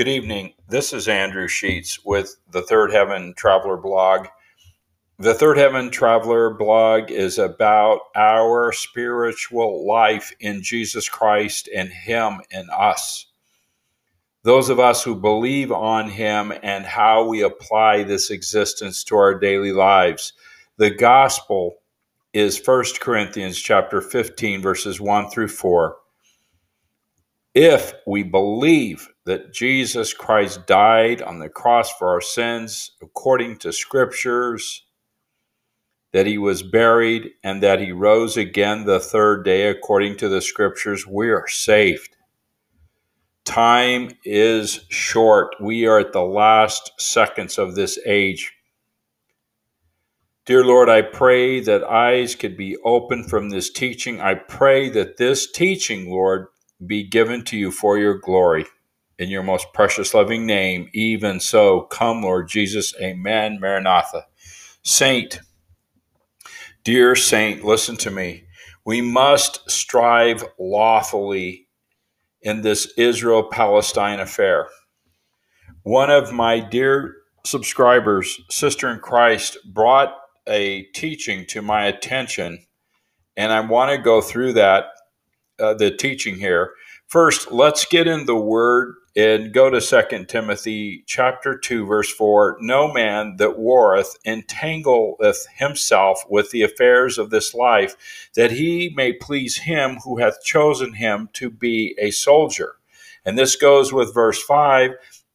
Good evening. This is Andrew Sheets with the Third Heaven Traveler blog. The Third Heaven Traveler blog is about our spiritual life in Jesus Christ and Him in us. Those of us who believe on Him and how we apply this existence to our daily lives. The gospel is 1 Corinthians chapter 15 verses 1 through 4. If we believe that Jesus Christ died on the cross for our sins according to scriptures, that he was buried, and that he rose again the third day according to the scriptures, we are saved. Time is short. We are at the last seconds of this age. Dear Lord, I pray that eyes could be opened from this teaching. I pray that this teaching, Lord, be given to you for your glory. In your most precious loving name, even so, come, Lord Jesus. Amen. Maranatha. Saint, dear Saint, listen to me. We must strive lawfully in this Israel Palestine affair. One of my dear subscribers, Sister in Christ, brought a teaching to my attention, and I want to go through that uh, the teaching here. First, let's get in the word and go to Second Timothy chapter 2 verse 4 no man that warreth entangleth himself with the affairs of this life that he may please him who hath chosen him to be a soldier. And this goes with verse 5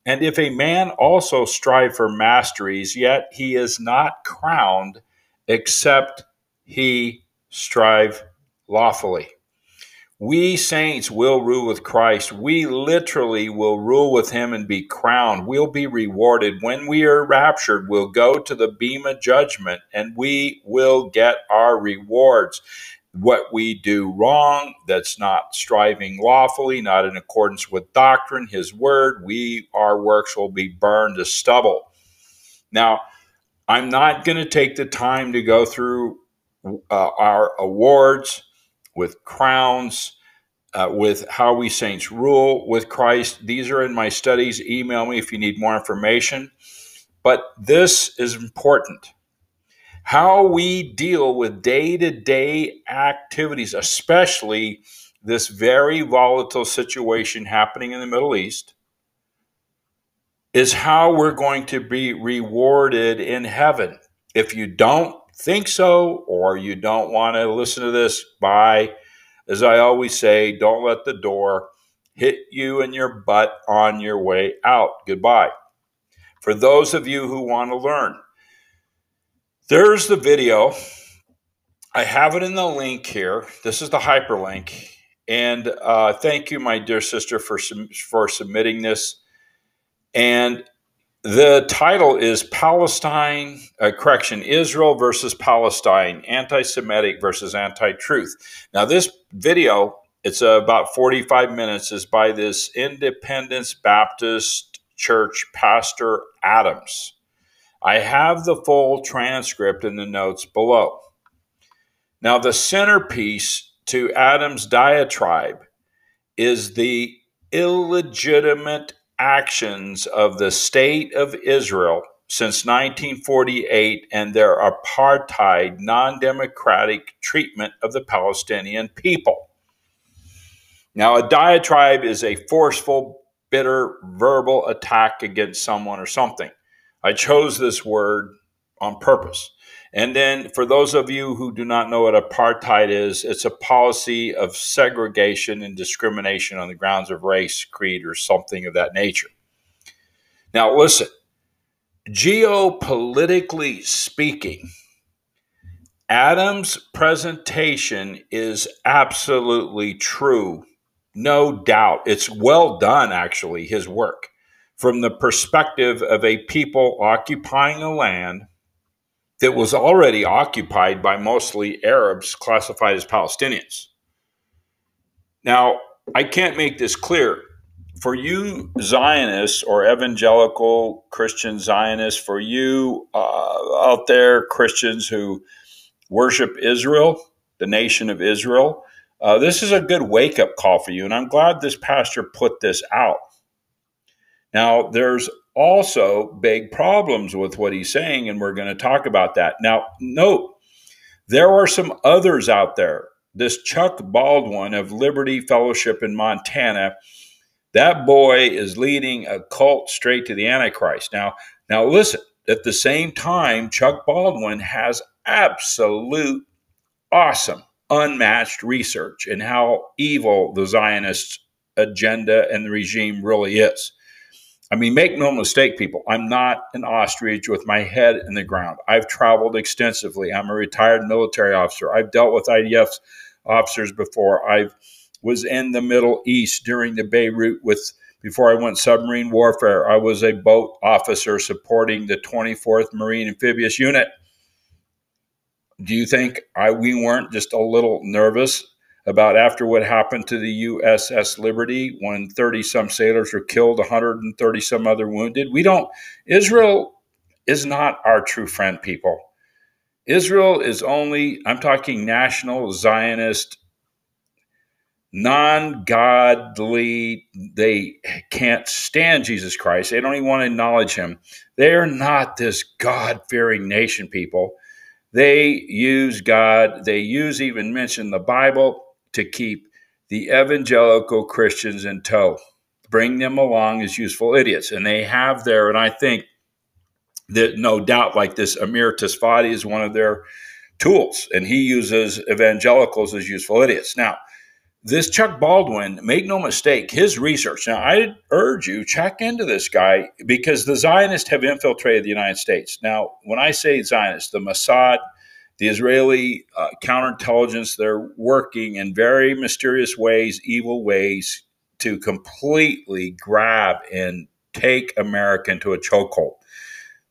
and if a man also strive for masteries yet he is not crowned except he strive lawfully we saints will rule with Christ. We literally will rule with him and be crowned. We'll be rewarded. When we are raptured, we'll go to the bema of judgment and we will get our rewards. What we do wrong, that's not striving lawfully, not in accordance with doctrine, his word, we our works will be burned to stubble. Now, I'm not going to take the time to go through uh, our awards with crowns, uh, with how we saints rule with Christ. These are in my studies. Email me if you need more information. But this is important. How we deal with day to day activities, especially this very volatile situation happening in the Middle East, is how we're going to be rewarded in heaven. If you don't think so, or you don't want to listen to this, bye. As I always say, don't let the door hit you in your butt on your way out. Goodbye. For those of you who want to learn, there's the video. I have it in the link here. This is the hyperlink. And uh, thank you, my dear sister, for, for submitting this. And the title is Palestine, uh, correction, Israel versus Palestine, anti Semitic versus anti truth. Now, this video, it's uh, about 45 minutes, is by this Independence Baptist Church pastor Adams. I have the full transcript in the notes below. Now, the centerpiece to Adams' diatribe is the illegitimate actions of the state of Israel since 1948 and their apartheid, non democratic treatment of the Palestinian people. Now, a diatribe is a forceful, bitter, verbal attack against someone or something. I chose this word on purpose. And then, for those of you who do not know what apartheid is, it's a policy of segregation and discrimination on the grounds of race, creed, or something of that nature. Now, listen, geopolitically speaking, Adams' presentation is absolutely true. No doubt. It's well done, actually, his work, from the perspective of a people occupying a land that was already occupied by mostly Arabs classified as Palestinians. Now, I can't make this clear. For you Zionists or evangelical Christian Zionists, for you uh, out there Christians who worship Israel, the nation of Israel, uh, this is a good wake up call for you. And I'm glad this pastor put this out. Now, there's also big problems with what he's saying, and we're going to talk about that. Now, note, there are some others out there. This Chuck Baldwin of Liberty Fellowship in Montana, that boy is leading a cult straight to the Antichrist. Now, now listen, at the same time, Chuck Baldwin has absolute awesome, unmatched research in how evil the Zionist agenda and the regime really is. I mean, make no mistake, people, I'm not an ostrich with my head in the ground. I've traveled extensively. I'm a retired military officer. I've dealt with IDF officers before. I was in the Middle East during the Beirut with before I went submarine warfare. I was a boat officer supporting the 24th Marine Amphibious Unit. Do you think I we weren't just a little nervous about after what happened to the USS Liberty when 30 some sailors were killed, 130 some other wounded. We don't, Israel is not our true friend, people. Israel is only, I'm talking national Zionist, non godly, they can't stand Jesus Christ. They don't even want to acknowledge him. They're not this God fearing nation, people. They use God, they use even mention the Bible to keep the evangelical Christians in tow, bring them along as useful idiots. And they have there, and I think that no doubt, like this Amir Tsarfati is one of their tools, and he uses evangelicals as useful idiots. Now, this Chuck Baldwin, make no mistake, his research. Now, I urge you check into this guy because the Zionists have infiltrated the United States. Now, when I say Zionists, the Mossad, the Israeli uh, counterintelligence, they're working in very mysterious ways, evil ways, to completely grab and take America into a chokehold.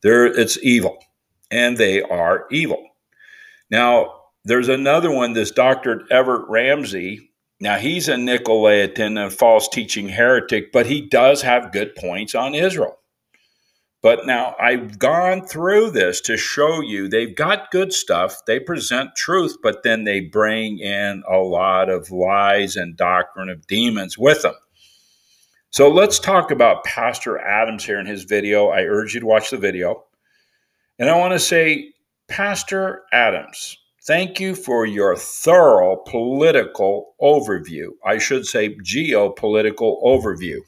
There, it's evil, and they are evil. Now, there's another one, this Dr. Everett Ramsey. Now, he's a Nicolaitan, a false teaching heretic, but he does have good points on Israel. But now I've gone through this to show you they've got good stuff. They present truth, but then they bring in a lot of lies and doctrine of demons with them. So let's talk about Pastor Adams here in his video. I urge you to watch the video. And I want to say, Pastor Adams, thank you for your thorough political overview. I should say geopolitical overview.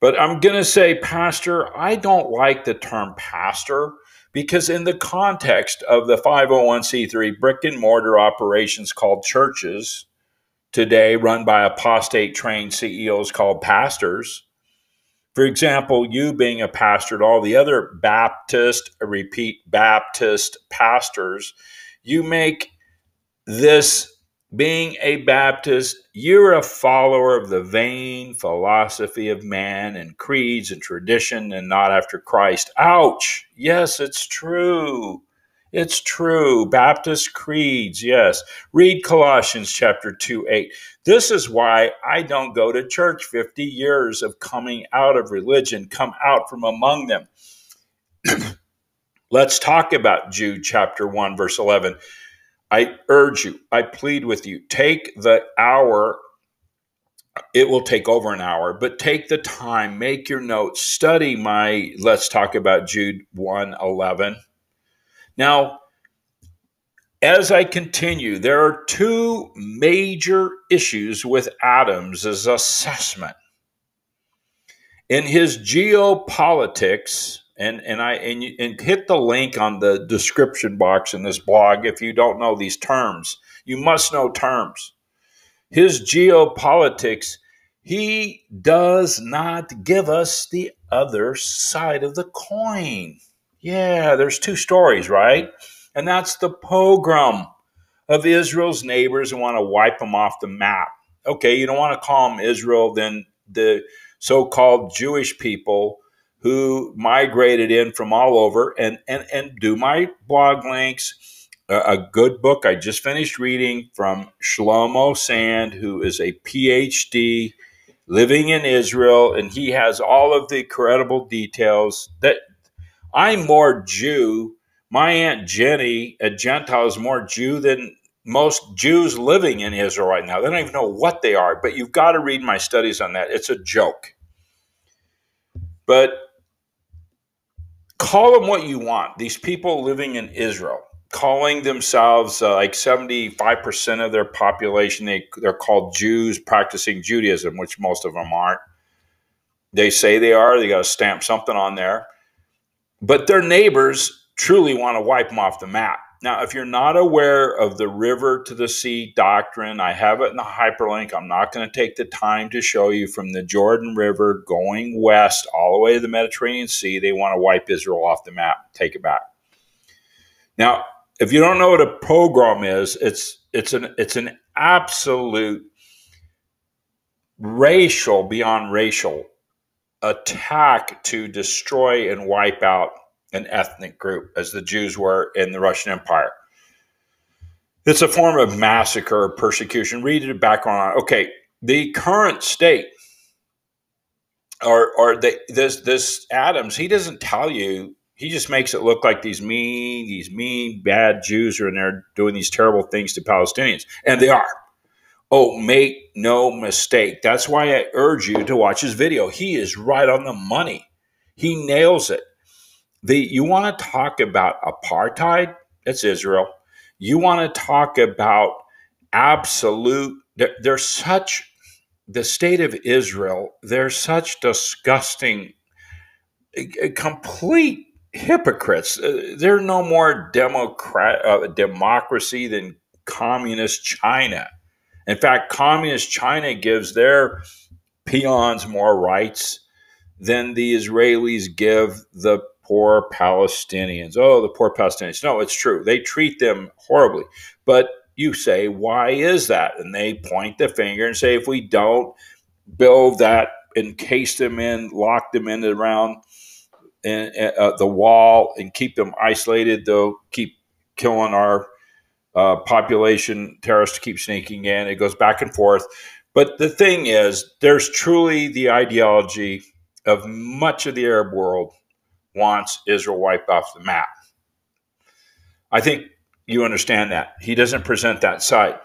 But I'm going to say, Pastor, I don't like the term pastor because, in the context of the 501c3 brick and mortar operations called churches, today run by apostate trained CEOs called pastors, for example, you being a pastor and all the other Baptist, repeat, Baptist pastors, you make this being a Baptist, you're a follower of the vain philosophy of man and creeds and tradition and not after Christ. Ouch! Yes, it's true. It's true. Baptist creeds, yes. Read Colossians chapter 2 8. This is why I don't go to church 50 years of coming out of religion, come out from among them. Let's talk about Jude chapter 1, verse 11. I urge you, I plead with you, take the hour. It will take over an hour, but take the time, make your notes, study my Let's Talk About Jude 1 11. Now, as I continue, there are two major issues with Adams' assessment. In his geopolitics, and and I and, you, and hit the link on the description box in this blog if you don't know these terms. You must know terms. His geopolitics, he does not give us the other side of the coin. Yeah, there's two stories, right? And that's the pogrom of Israel's neighbors and want to wipe them off the map. Okay, you don't want to call them Israel, then the so called Jewish people who migrated in from all over and and and do my blog links. A good book I just finished reading from Shlomo Sand, who is a PhD living in Israel, and he has all of the credible details that I'm more Jew. My Aunt Jenny, a Gentile, is more Jew than most Jews living in Israel right now. They don't even know what they are, but you've got to read my studies on that. It's a joke. But call them what you want. These people living in Israel, calling themselves uh, like 75% of their population, they, they're called Jews practicing Judaism, which most of them aren't. They say they are, they got to stamp something on there. But their neighbors truly want to wipe them off the map. Now, if you're not aware of the river to the sea doctrine, I have it in the hyperlink. I'm not going to take the time to show you from the Jordan River going west all the way to the Mediterranean Sea. They want to wipe Israel off the map, take it back. Now, if you don't know what a pogrom is, it's it's an it's an absolute racial beyond racial attack to destroy and wipe out an ethnic group, as the Jews were in the Russian Empire. It's a form of massacre persecution. Read the background on Okay, the current state, or or the, this this Adams, he doesn't tell you. He just makes it look like these mean, these mean, bad Jews are in there doing these terrible things to Palestinians, and they are. Oh, make no mistake. That's why I urge you to watch his video. He is right on the money. He nails it. The you want to talk about apartheid? It's Israel. You want to talk about absolute? They're, they're such the state of Israel. They're such disgusting, complete hypocrites. Uh, they're no more democrat uh, democracy than communist China. In fact, communist China gives their peons more rights than the Israelis give the poor Palestinians. Oh, the poor Palestinians. No, it's true. They treat them horribly. But you say, why is that? And they point the finger and say, if we don't build that, encase them in, lock them in around uh, the wall, and keep them isolated, they'll keep killing our uh, population. Terrorists keep sneaking in. It goes back and forth. But the thing is, there's truly the ideology of much of the Arab world wants Israel wiped off the map. I think you understand that. He doesn't present that side.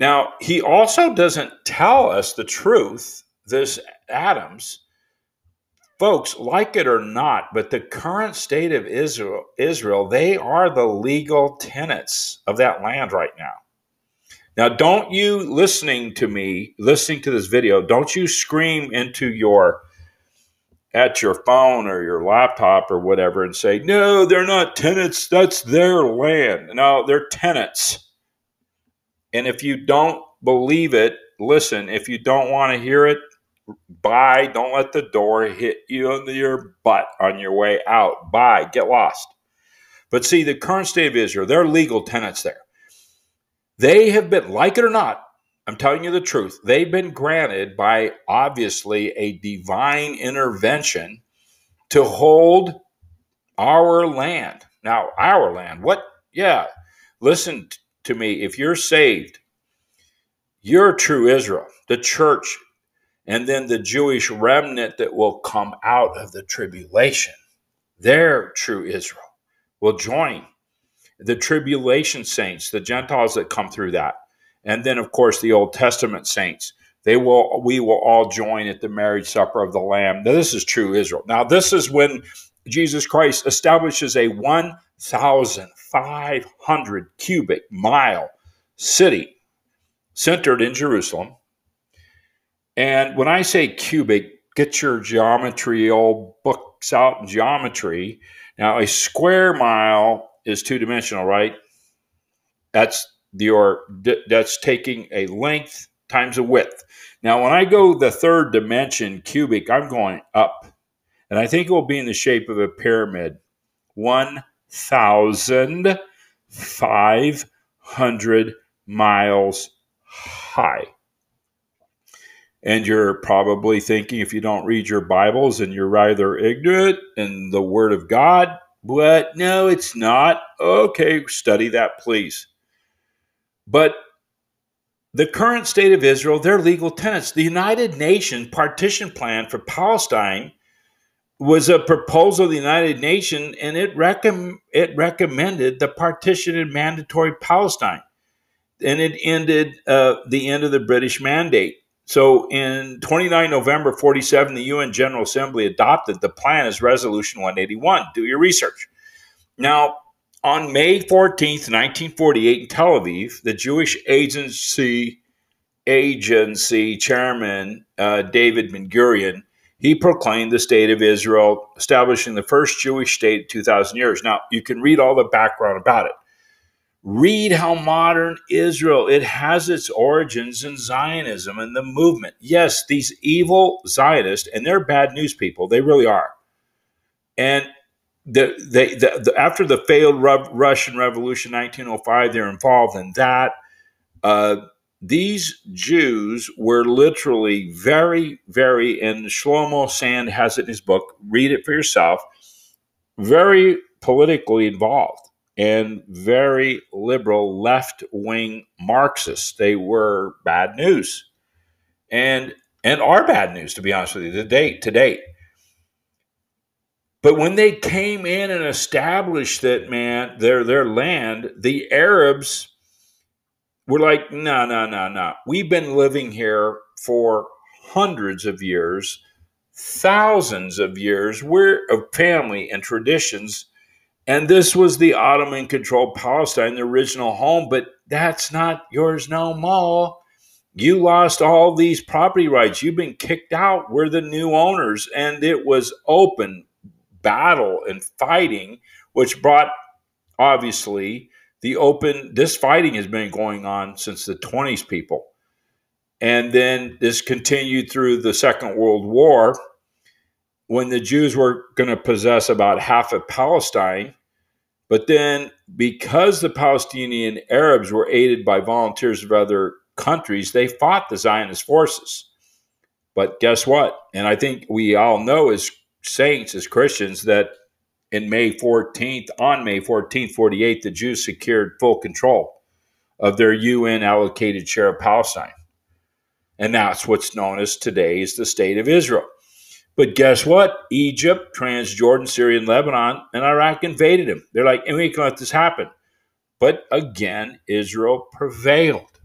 Now, he also doesn't tell us the truth, this Adams. Folks, like it or not, but the current state of Israel, Israel, they are the legal tenants of that land right now. Now, don't you listening to me, listening to this video, don't you scream into your at your phone or your laptop or whatever and say, no, they're not tenants. That's their land. No, they're tenants. And if you don't believe it, listen. If you don't want to hear it, bye. Don't let the door hit you under your butt on your way out. Bye. Get lost. But see, the current state of Israel, they're legal tenants there. They have been, like it or not, I'm telling you the truth. They've been granted by obviously a divine intervention to hold our land. Now, our land. What? Yeah. Listen to me. If you're saved, you're true Israel, the church, and then the Jewish remnant that will come out of the tribulation. They're true Israel will join the tribulation saints, the Gentiles that come through that and then of course the Old Testament saints. They will we will all join at the marriage supper of the Lamb. Now, this is true Israel. Now this is when Jesus Christ establishes a 1,500 cubic mile city centered in Jerusalem. And when I say cubic, get your geometry old books out in geometry. Now, a square mile is two dimensional, right? That's your that's taking a length times a width. Now, when I go the third dimension cubic, I'm going up, and I think it will be in the shape of a pyramid, one thousand five hundred miles high. And you're probably thinking, if you don't read your Bibles and you're rather ignorant in the Word of God, but no, it's not. Okay, study that, please. But the current state of Israel, their legal tenants, the United Nations partition plan for Palestine was a proposal of the United Nations, and it, recomm- it recommended the partition and mandatory Palestine. And it ended uh, the end of the British mandate. So in 29 November 47, the UN General Assembly adopted the plan as Resolution 181. Do your research. Now, on May 14th, 1948, in Tel Aviv, the Jewish Agency Agency Chairman uh, David Ben Gurion he proclaimed the state of Israel, establishing the first Jewish state in 2,000 years. Now, you can read all the background about it. Read how modern Israel, it has its origins in Zionism and the movement. Yes, these evil Zionists, and they're bad news people, they really are. And the, the, the, after the failed Russian Revolution 1905, they're involved in that. Uh, these Jews were literally very, very, and Shlomo Sand has it in his book, read it for yourself, very politically involved and very liberal left wing Marxists. They were bad news and and are bad news, to be honest with you, to date, to date. But when they came in and established that, man, their their land, the Arabs we're like, no, no, no, no. We've been living here for hundreds of years, thousands of years. We're a family and traditions. And this was the Ottoman controlled Palestine, the original home, but that's not yours no more. You lost all these property rights. You've been kicked out. We're the new owners. And it was open battle and fighting, which brought, obviously, the open this fighting has been going on since the 20s people. And then this continued through the second world war when the jews were going to possess about half of palestine. But then because the palestinian arabs were aided by volunteers of other countries they fought the zionist forces. But guess what? And i think we all know as saints as christians that in May 14th, on May 14th, 48, the Jews secured full control of their UN allocated share of Palestine. And that's what's known as today as the state of Israel. But guess what? Egypt, Transjordan, Syria, and Lebanon, and Iraq invaded him. They're like, and we can let this happen. But again, Israel prevailed.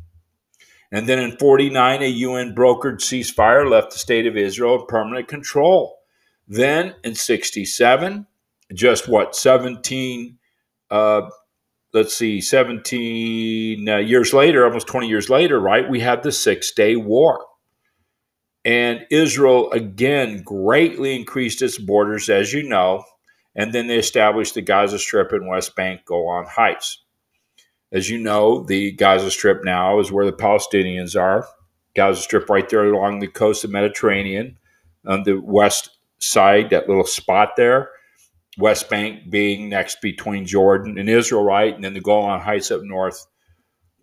And then in 49, a UN brokered ceasefire left the state of Israel in permanent control. Then in 67, just what 17 uh, let's see 17 uh, years later almost 20 years later right we had the six day war. And israel again greatly increased its borders as you know and then they established the gaza strip and west bank golan heights. As you know the gaza strip now is where the palestinians are. Gaza strip right there along the coast of mediterranean on the west side that little spot there West Bank being next between Jordan and Israel, right? And then the Golan Heights up north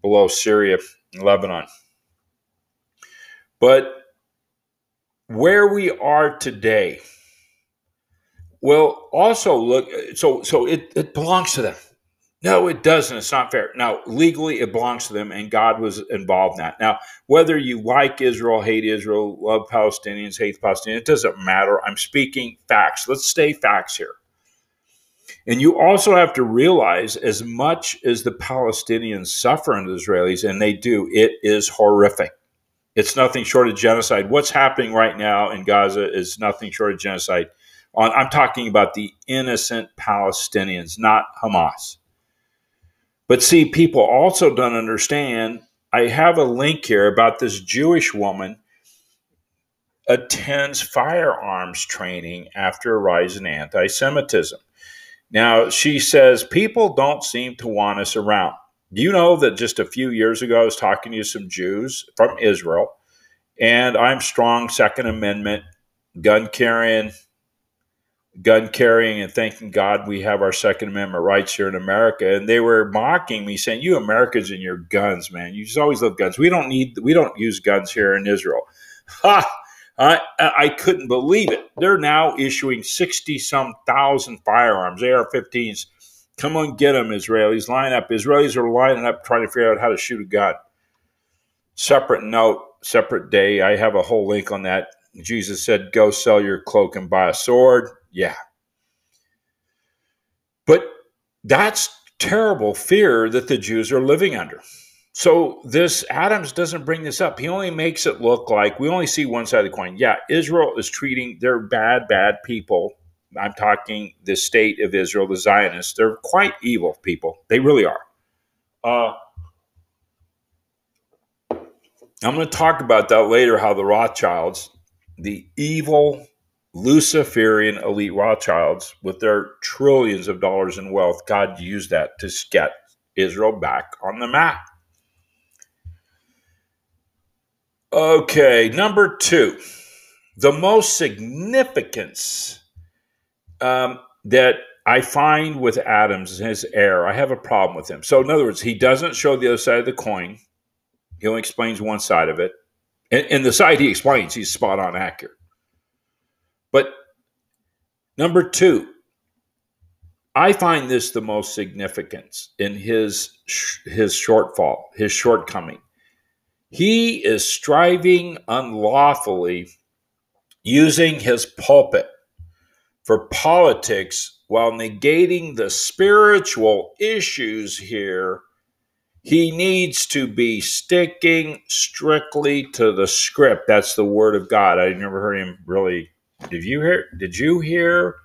below Syria and Lebanon. But where we are today, well, also look, so so it, it belongs to them. No, it doesn't. It's not fair. Now, legally, it belongs to them, and God was involved in that. Now, whether you like Israel, hate Israel, love Palestinians, hate Palestinians, it doesn't matter. I'm speaking facts. Let's stay facts here. And you also have to realize, as much as the Palestinians suffer under the Israelis, and they do, it is horrific. It's nothing short of genocide. What's happening right now in Gaza is nothing short of genocide. I'm talking about the innocent Palestinians, not Hamas. But see, people also don't understand. I have a link here about this Jewish woman attends firearms training after a rise in anti Semitism. Now, she says, people don't seem to want us around. Do you know that just a few years ago, I was talking to some Jews from Israel, and I'm strong Second Amendment, gun carrying, gun carrying, and thanking God we have our Second Amendment rights here in America. And they were mocking me, saying, "You Americans and your guns, man! You just always love guns. We don't need, we don't use guns here in Israel." Ha! I, I couldn't believe it. They're now issuing 60 some thousand firearms, AR 15s. Come on, get them, Israelis. Line up. Israelis are lining up trying to figure out how to shoot a gun. Separate note, separate day. I have a whole link on that. Jesus said, Go sell your cloak and buy a sword. Yeah. But that's terrible fear that the Jews are living under. so this Adams doesn't bring this up. He only makes it look like we only see one side of the coin. Yeah, Israel is treating they're bad, bad people. I'm talking the state of Israel, the Zionists. They're quite evil people. They really are. Uh, I'm going to talk about that later. How the Rothschilds, the evil Luciferian elite Rothschilds, with their trillions of dollars in wealth, God used that to get Israel back on the map. Okay, number two, the most significance um, that I find with Adams and his heir, I have a problem with him. So, in other words, he doesn't show the other side of the coin. He only explains one side of it. And, and the side he explains, he's spot on accurate. But number two, I find this the most significance in his his shortfall, his shortcoming. He is striving unlawfully using his pulpit for politics while negating the spiritual issues here. He needs to be sticking strictly to the script. That's the word of God. I never heard him really. Did you hear? Did you hear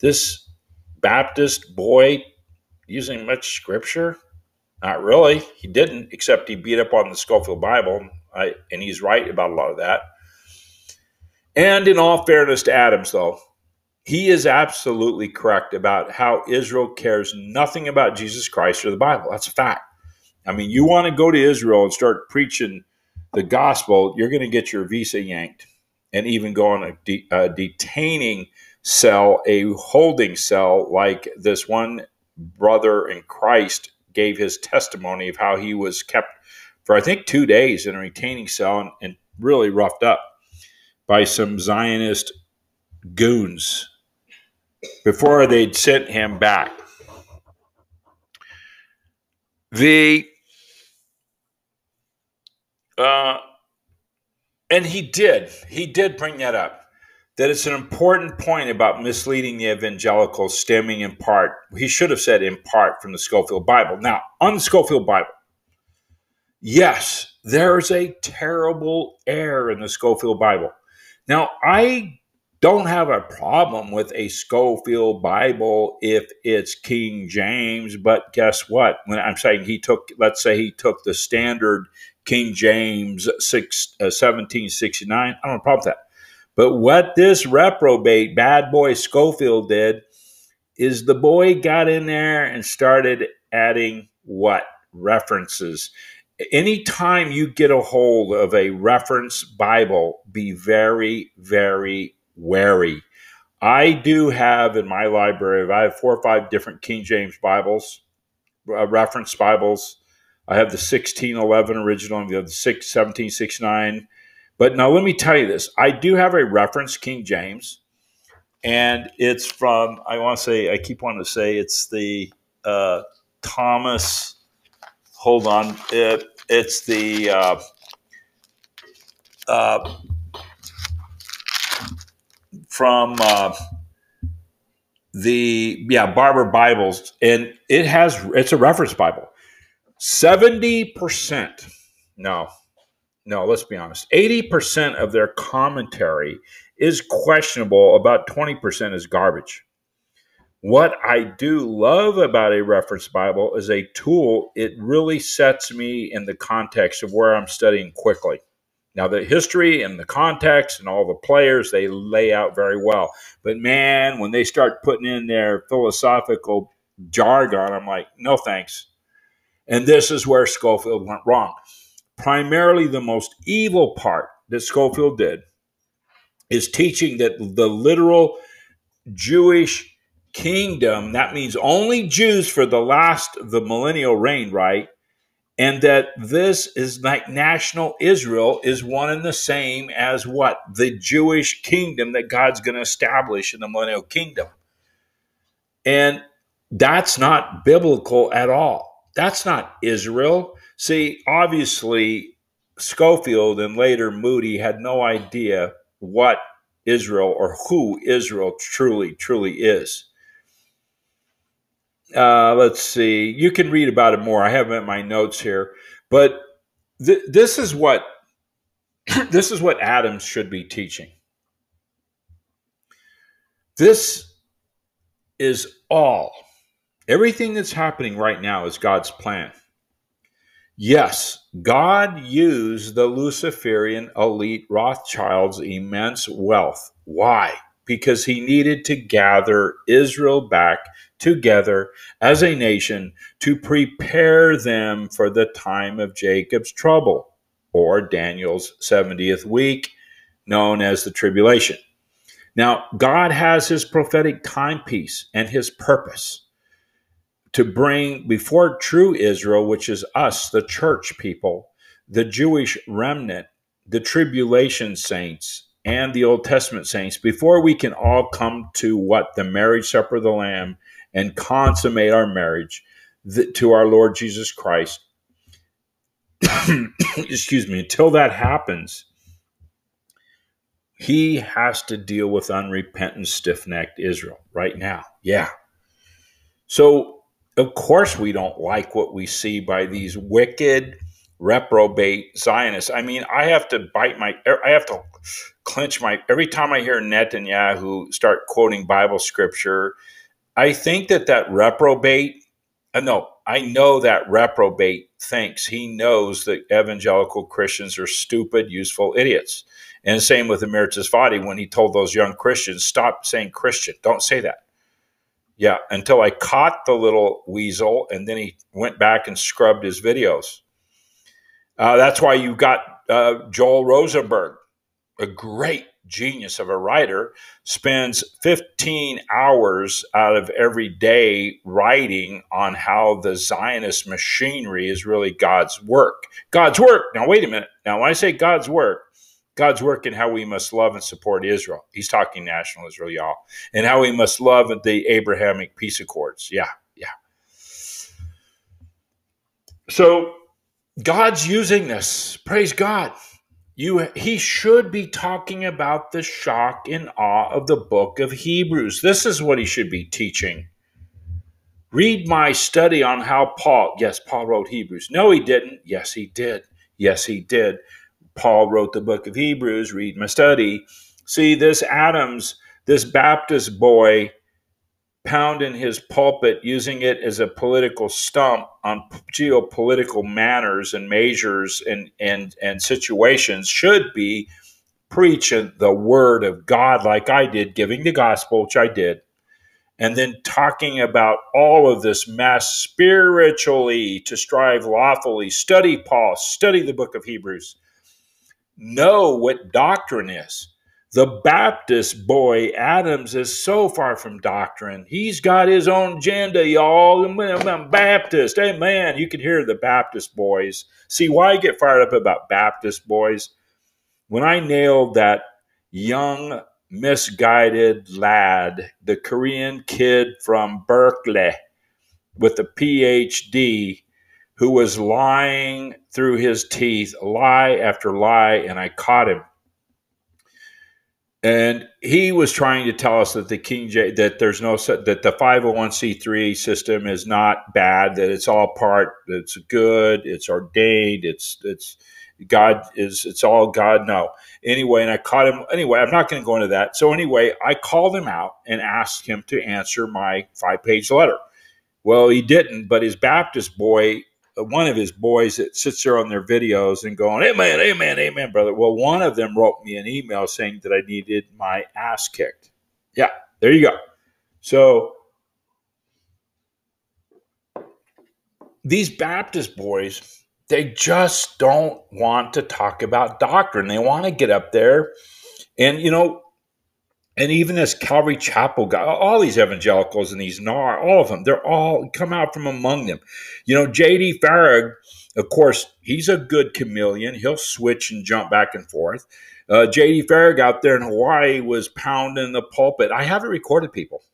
this Baptist boy using much scripture? Not really. He didn't, except he beat up on the Scofield Bible, I, and he's right about a lot of that. And in all fairness to Adams, though, he is absolutely correct about how Israel cares nothing about Jesus Christ or the Bible. That's a fact. I mean, you want to go to Israel and start preaching the gospel, you're going to get your visa yanked and even go on a, de- a detaining cell, a holding cell like this one brother in Christ gave his testimony of how he was kept for I think two days in a retaining cell and, and really roughed up by some Zionist goons before they'd sent him back. The uh, and he did he did bring that up that it's an important point about misleading the evangelicals stemming in part, he should have said in part from the Scofield Bible. Now, on the Scofield Bible, yes, there's a terrible error in the Scofield Bible. Now, I don't have a problem with a Scofield Bible if it's King James, but guess what? When I'm saying he took, let's say he took the standard King James 6, uh, 1769, I don't have a problem with that. But what this reprobate bad boy Scofield, did is the boy got in there and started adding what? References. Anytime you get a hold of a reference Bible, be very, very wary. I do have in my library, I have four or five different King James Bibles, uh, reference Bibles. I have the 1611 original and the 1769 but now let me tell you this. I do have a reference, King James, and it's from, I want to say, I keep wanting to say it's the uh, Thomas, hold on, it, it's the, uh, uh, from uh, the, yeah, Barber Bibles, and it has, it's a reference Bible. 70%, no, no, let's be honest. 80% of their commentary is questionable, about 20% is garbage. What I do love about a reference Bible is a tool, it really sets me in the context of where I'm studying quickly. Now, the history and the context and all the players, they lay out very well. But man, when they start putting in their philosophical jargon, I'm like, no thanks. And this is where Scofield went wrong primarily the most evil part that Scofield did is teaching that the literal Jewish kingdom, that means only Jews for the last, the millennial reign, right? And that this is like national Israel is one and the same as what? The Jewish kingdom that God's going to establish in the millennial kingdom. And that's not biblical at all. That's not Israel. See, obviously, Scofield and later Moody had no idea what Israel or who Israel truly, truly is. Uh, let's see. You can read about it more. I have it in my notes here. But th- this is what this is what Adams should be teaching. This is all. Everything that's happening right now is God's plan. Yes, God used the Luciferian elite Rothschilds' immense wealth. Why? Because he needed to gather Israel back together as a nation to prepare them for the time of Jacob's trouble, or Daniel's 70th week, known as the tribulation. Now, God has his prophetic timepiece and his purpose to bring before true Israel, which is us, the church people, the Jewish remnant, the tribulation saints, and the Old Testament saints, before we can all come to what the marriage supper of the Lamb and consummate our marriage to our Lord Jesus Christ. Excuse me, until that happens, he has to deal with unrepentant, stiff necked Israel right now. Yeah. So of course, we don't like what we see by these wicked, reprobate Zionists. I mean, I have to bite my, I have to clench my, every time I hear Netanyahu start quoting Bible scripture, I think that that reprobate, uh, no, I know that reprobate thinks he knows that evangelical Christians are stupid, useful idiots. And same with Amir Tsarfati when he told those young Christians, stop saying Christian, don't say that. Yeah, until I caught the little weasel, and then he went back and scrubbed his videos. Uh, that's why you got uh, Joel Rosenberg, a great genius of a writer, spends 15 hours out of every day writing on how the Zionist machinery is really God's work. God's work. Now, wait a minute. Now, when I say God's work, God's work in how we must love and support Israel. He's talking national Israel, y'all. And how we must love the Abrahamic peace accords. Yeah, yeah. So God's using this. Praise God. You, he should be talking about the shock and awe of the book of Hebrews. This is what he should be teaching. Read my study on how Paul, yes, Paul wrote Hebrews. No, he didn't. Yes, he did. Yes, he did. Paul wrote the book of Hebrews, read my study. See, this Adams, this Baptist boy, pounding his pulpit, using it as a political stump on geopolitical manners and measures and, and, and situations, should be preaching the word of God like I did, giving the gospel, which I did, and then talking about all of this mess spiritually to strive lawfully. Study Paul, study the book of Hebrews know what doctrine is. The Baptist boy, Adams, is so far from doctrine. He's got his own agenda, y'all. I'm Baptist. Hey, man, you can hear the Baptist boys. See why I get fired up about Baptist boys? When I nailed that young, misguided lad, the Korean kid from Berkeley with a PhD, who was lying through his teeth, lie after lie, and I caught him. And he was trying to tell us that the King J that there's no that the 501c3 system is not bad, that it's all part, it's good, it's ordained, it's it's God is it's all God. No. Anyway, and I caught him. Anyway, I'm not going to go into that. So anyway, I called him out and asked him to answer my five page letter. Well, he didn't, but his Baptist boy Uh, one of his boys that sits there on their videos and going, Amen, amen, amen, brother. Well, one of them wrote me an email saying that I needed my ass kicked. Yeah, there you go. So these Baptist boys, they just don't want to talk about doctrine. They want to get up there and, you know, and even this Calvary Chapel guy, all these evangelicals and these NAR, all of them, they're all come out from among them. You know, J.D. Farag, of course, he's a good chameleon. He'll switch and jump back and forth. Uh, J.D. Farag out there in Hawaii was pounding the pulpit. I have it recorded, people.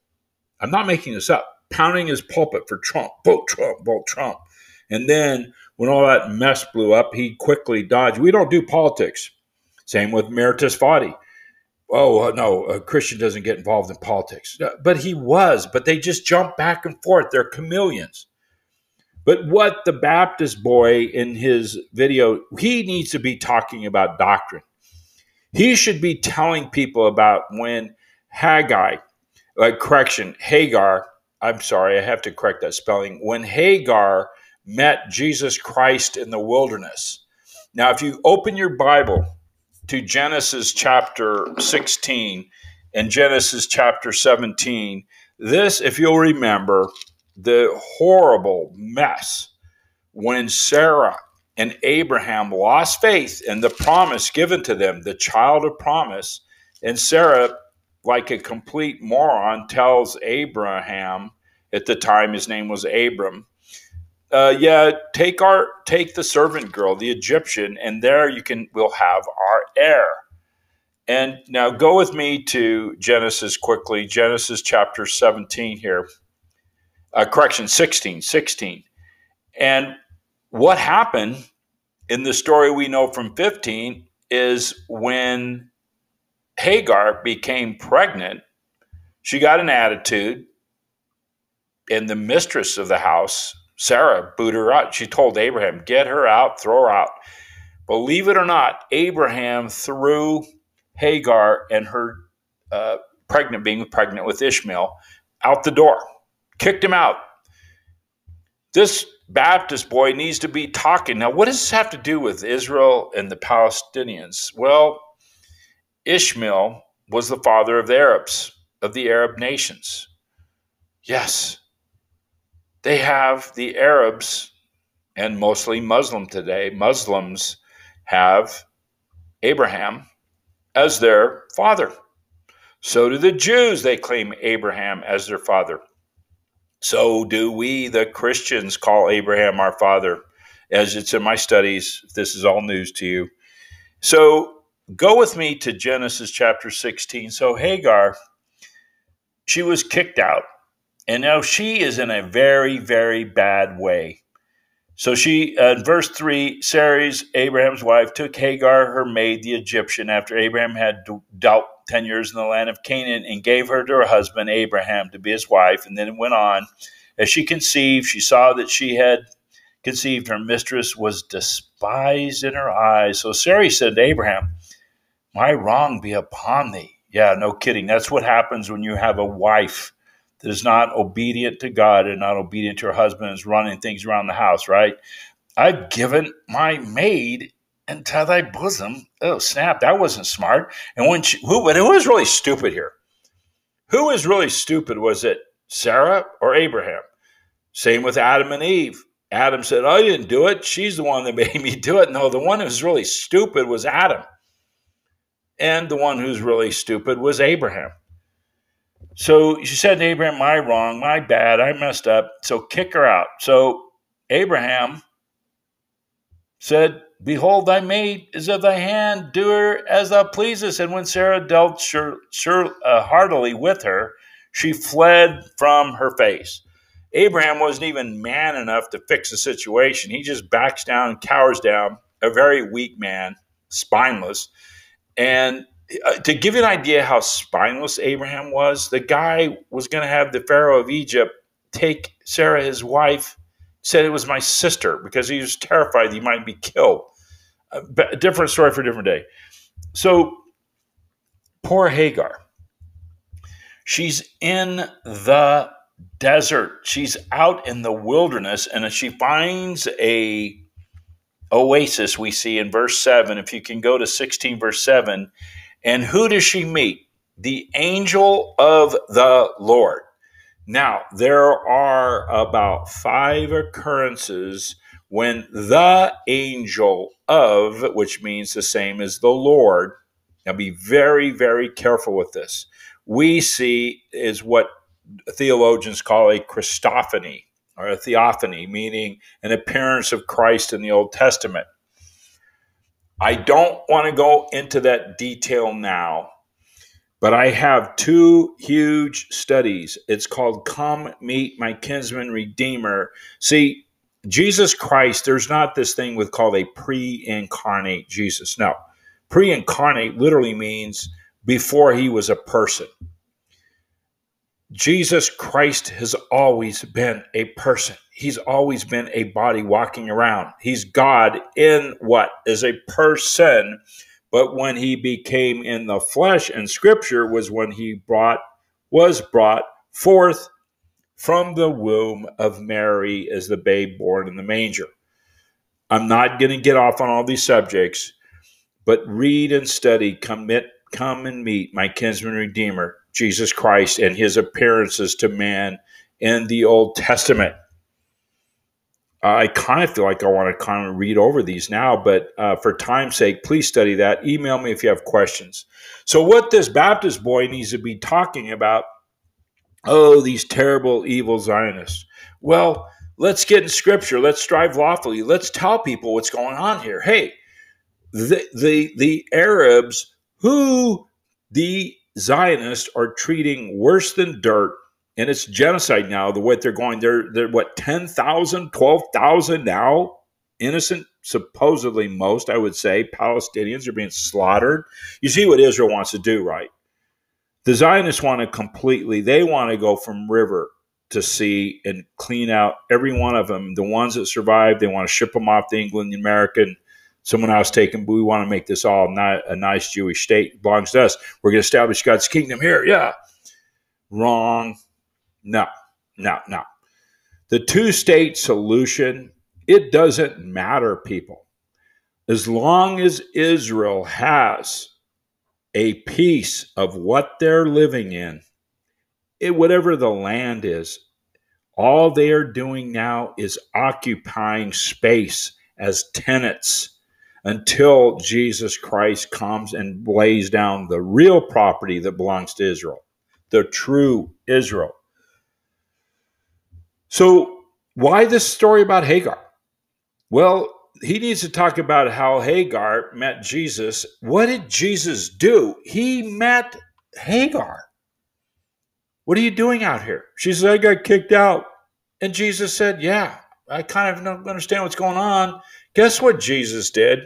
I'm not making this up. Pounding his pulpit for Trump, vote Trump, vote Trump. And then when all that mess blew up, he quickly dodged. We don't do politics. Same with Amir Tsarfati oh uh, no, a Christian doesn't get involved in politics. But he was, but they just jump back and forth. They're chameleons. But what the Baptist boy in his video, he needs to be talking about doctrine. He should be telling people about when Haggai, like correction, Hagar, I'm sorry, I have to correct that spelling. When Hagar met Jesus Christ in the wilderness. Now, if you open your Bible to Genesis chapter 16 and Genesis chapter 17, this, if you'll remember, the horrible mess when Sarah and Abraham lost faith in the promise given to them, the child of promise, and Sarah, like a complete moron, tells Abraham, at the time his name was Abram, uh, yeah, take our take the servant girl, the Egyptian, and there you can we'll have our heir. And now go with me to Genesis quickly, Genesis chapter 17 here. Uh, correction, 16, 16. And what happened in the story we know from 15 is when Hagar became pregnant, she got an attitude, and the mistress of the house, Sarah, booted her out. She told Abraham, Get her out, throw her out. Believe it or not, Abraham threw Hagar and her uh, pregnant, being pregnant with Ishmael, out the door, kicked him out. This Baptist boy needs to be talking. Now, what does this have to do with Israel and the Palestinians? Well, Ishmael was the father of the Arabs, of the Arab nations. Yes, they have the Arabs and mostly Muslim today. Muslims have Abraham as their father. So do the Jews, they claim Abraham as their father. So do we, the Christians, call Abraham our father, as it's in my studies. This is all news to you. So go with me to Genesis chapter 16. So Hagar, she was kicked out, and now she is in a very, very bad way. So she, uh, verse 3, Sarai, Abraham's wife, took Hagar, her maid, the Egyptian, after Abraham had dealt 10 years in the land of Canaan, and gave her to her husband, Abraham, to be his wife. And then it went on. As she conceived, she saw that she had conceived. Her mistress was despised in her eyes. So Sarai said to Abraham, My wrong be upon thee. Yeah, no kidding. That's what happens when you have a wife that is not obedient to God and not obedient to her husband is running things around the house, right? I've given my maid into thy bosom. Oh, snap. That wasn't smart. And when she, who, but who was really stupid here? Who was really stupid? Was it Sarah or Abraham? Same with Adam and Eve. Adam said, oh, I didn't do it. She's the one that made me do it. No, the one who was really stupid was Adam. And the one who's really stupid was Abraham. So she said to Abraham, My wrong, my bad, I messed up. So kick her out. So Abraham said, Behold, thy maid is of thy hand, do her as thou pleasest. And when Sarah dealt sure, sure, uh, heartily with her, she fled from her face. Abraham wasn't even man enough to fix the situation. He just backs down, cowers down, a very weak man, spineless. And uh, to give you an idea how spineless Abraham was, the guy was going to have the Pharaoh of Egypt take Sarah, his wife, said it was my sister because he was terrified he might be killed. A different story for a different day. So, poor Hagar. She's in the desert. She's out in the wilderness, and she finds a oasis. We see in verse seven. If you can go to sixteen, verse seven, and who does she meet? The angel of the Lord. Now, there are about five occurrences when the angel of, which means the same as the Lord, now be very, very careful with this. We see is what theologians call a Christophany or a theophany, meaning an appearance of Christ in the Old Testament. I don't want to go into that detail now, but I have two huge studies. It's called Come Meet My Kinsman Redeemer. See, Jesus Christ, there's not this thing with called a pre incarnate Jesus. No, pre incarnate literally means before he was a person. Jesus Christ has always been a person. He's always been a body walking around. He's God in what is a person. But when he became in the flesh and scripture was when he brought was brought forth from the womb of Mary as the babe born in the manger. I'm not going to get off on all these subjects, but read and study, commit, come and meet my kinsman redeemer, Jesus Christ, and his appearances to man in the Old Testament. I kind of feel like I want to kind of read over these now, but uh, for time's sake, please study that. Email me if you have questions. So, what this Baptist boy needs to be talking about oh, these terrible, evil Zionists. Well, let's get in scripture. Let's strive lawfully. Let's tell people what's going on here. Hey, the, the, the Arabs who the Zionists are treating worse than dirt, and it's genocide now, the way they're going, they're, they're what, 10,000, 12,000 now? Innocent, supposedly most, I would say, Palestinians are being slaughtered. You see what Israel wants to do, right? The Zionists want to completely, they want to go from river to sea and clean out every one of them. The ones that survive, they want to ship them off to England, the American. Someone else taken, but we want to make this all not a nice Jewish state. Belongs to us. We're going to establish God's kingdom here. Yeah. Wrong. No, no, no. The two state solution, it doesn't matter, people. As long as Israel has a piece of what they're living in, it, whatever the land is, all they are doing now is occupying space as tenants until Jesus Christ comes and lays down the real property that belongs to Israel, the true Israel. So, why this story about Hagar? Well, he needs to talk about how Hagar met Jesus. What did Jesus do? He met Hagar. What are you doing out here? She said, I got kicked out. And Jesus said, Yeah, I kind of don't understand what's going on. Guess what Jesus did?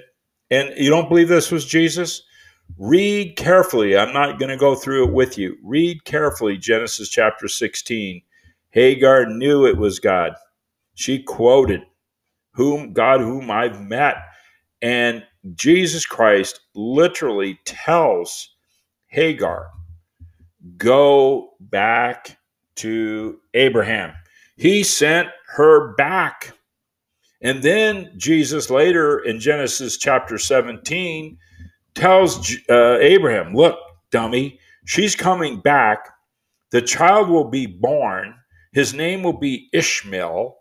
And you don't believe this was Jesus? Read carefully. I'm not going to go through it with you. Read carefully Genesis chapter 16. Hagar knew it was God. She quoted whom God whom I've met. And Jesus Christ literally tells Hagar, go back to Abraham. He sent her back. And then Jesus later in Genesis chapter 17 tells uh, Abraham, look, dummy, she's coming back. The child will be born. His name will be Ishmael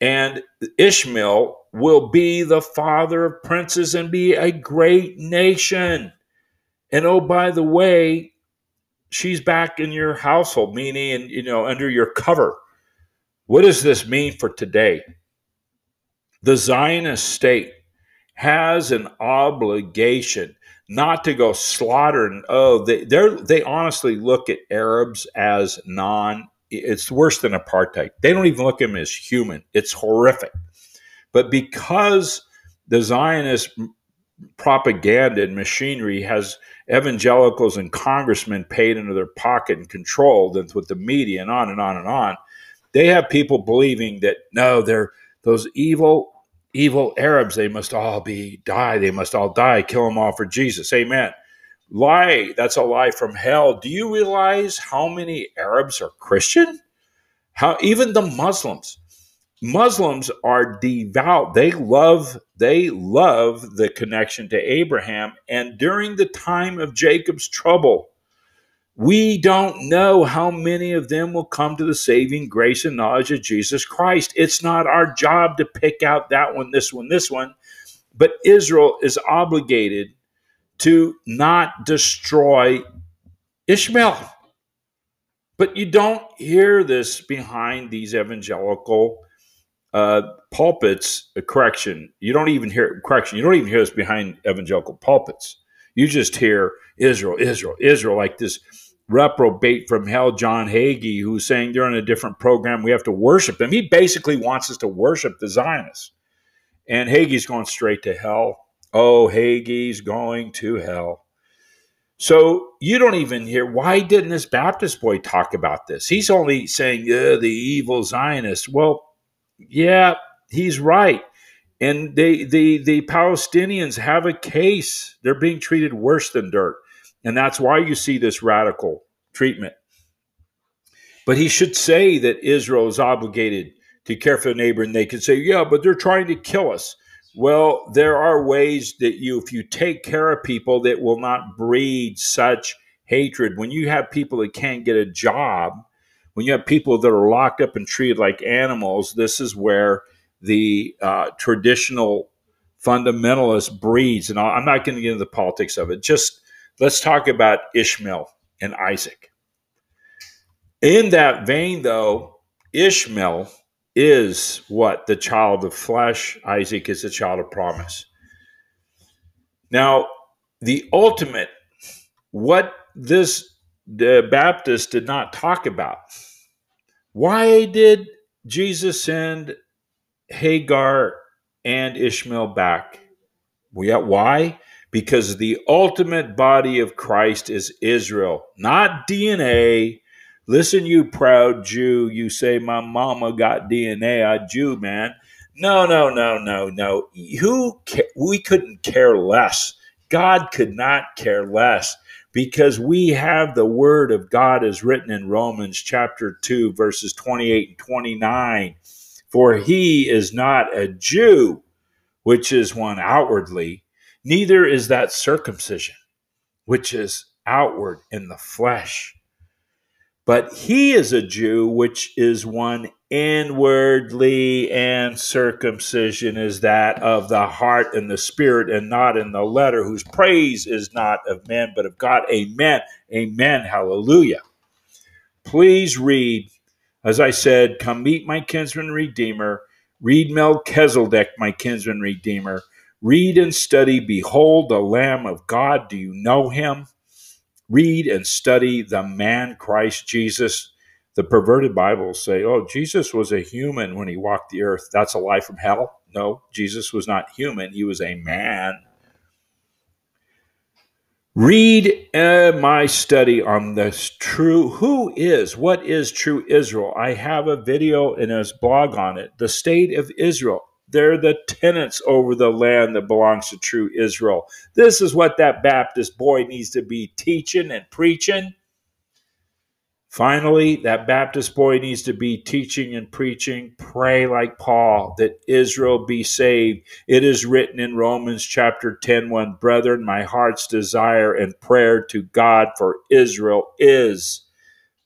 and Ishmael will be the father of princes and be a great nation. And oh, by the way, she's back in your household, meaning, you know, under your cover. What does this mean for today? The Zionist state has an obligation not to go slaughtering. oh they they honestly look at Arabs as non it's worse than apartheid. They don't even look at them as human. It's horrific. But because the Zionist propaganda and machinery has evangelicals and congressmen paid into their pocket and controlled and with the media and on and on and on, they have people believing that no, they're those evil, evil Arabs, they must all be die, they must all die, kill them all for Jesus. Amen lie. That's a lie from hell. Do you realize how many Arabs are Christian? How even the Muslims. Muslims are devout. They love they love the connection to Abraham and during the time of Jacob's trouble we don't know how many of them will come to the saving grace and knowledge of Jesus Christ. It's not our job to pick out that one, this one, this one. But Israel is obligated to not destroy Ishmael. But you don't hear this behind these evangelical uh, pulpits. Uh, correction, you don't even hear correction. You don't even hear this behind evangelical pulpits. You just hear Israel, Israel, Israel, like this reprobate from hell, John Hagee, who's saying they're in a different program. We have to worship them. He basically wants us to worship the Zionists. And Hagee's going straight to hell Oh, Hagee's going to hell. So you don't even hear why didn't this Baptist boy talk about this? He's only saying yeah, the evil Zionists. Well, yeah, he's right. And they the the Palestinians have a case. They're being treated worse than dirt. And that's why you see this radical treatment. But he should say that Israel is obligated to care for their neighbor, and they can say, yeah, but they're trying to kill us. Well, there are ways that you, if you take care of people, that will not breed such hatred. When you have people that can't get a job, when you have people that are locked up and treated like animals, this is where the uh, traditional fundamentalist breeds. And I'm not going to get into the politics of it. Just let's talk about Ishmael and Isaac. In that vein, though, Ishmael is what? The child of flesh. Isaac is the child of promise. Now, the ultimate, what this the Baptist did not talk about. Why did Jesus send Hagar and Ishmael back? Why? Because the ultimate body of Christ is Israel, not DNA, Listen, you proud Jew, you say my mama got DNA, I Jew, man. No, no, no, no, no. Who ca- we couldn't care less. God could not care less because we have the word of God as written in Romans chapter 2 verses 28 and 29. For he is not a Jew, which is one outwardly, neither is that circumcision, which is outward in the flesh but he is a Jew, which is one inwardly, and circumcision is that of the heart and the spirit, and not in the letter, whose praise is not of men, but of God. Amen. Amen. Hallelujah. Please read, as I said, come meet my kinsman redeemer. Read Melchizedek, my kinsman redeemer. Read and study, behold the Lamb of God. Do you know him? read and study the man Christ Jesus. The perverted Bibles say, oh, Jesus was a human when he walked the earth. That's a lie from hell. No, Jesus was not human, he was a man. Read uh, my study on this true, who is, what is true Israel? I have a video in his blog on it. The state of Israel. They're the tenants over the land that belongs to true Israel. This is what that Baptist boy needs to be teaching and preaching. Finally, that Baptist boy needs to be teaching and preaching. Pray like Paul that Israel be saved. It is written in Romans chapter 10 1 Brethren, my heart's desire and prayer to God for Israel is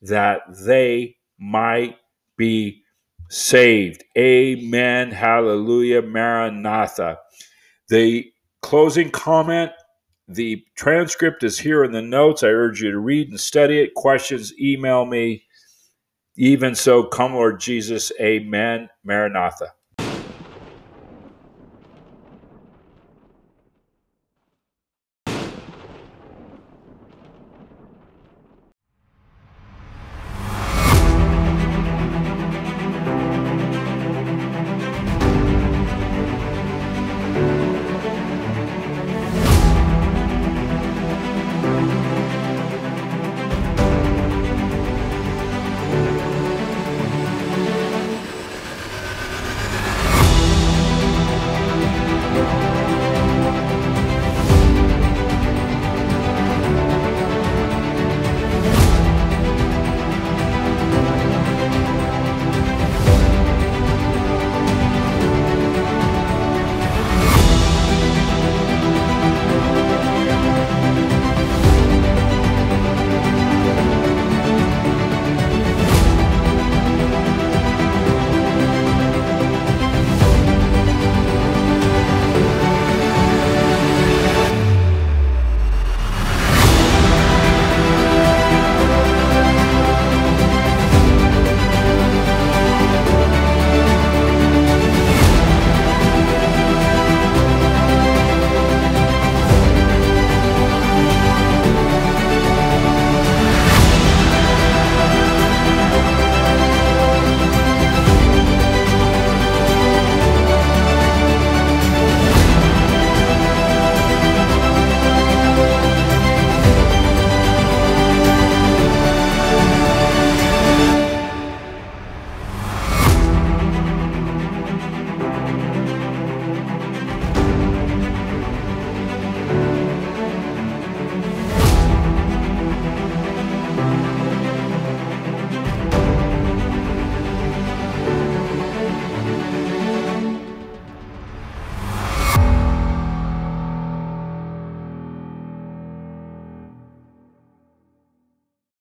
that they might be saved. Amen. Hallelujah. Maranatha. The closing comment the transcript is here in the notes. I urge you to read and study it. Questions, email me. Even so, come, Lord Jesus. Amen. Maranatha.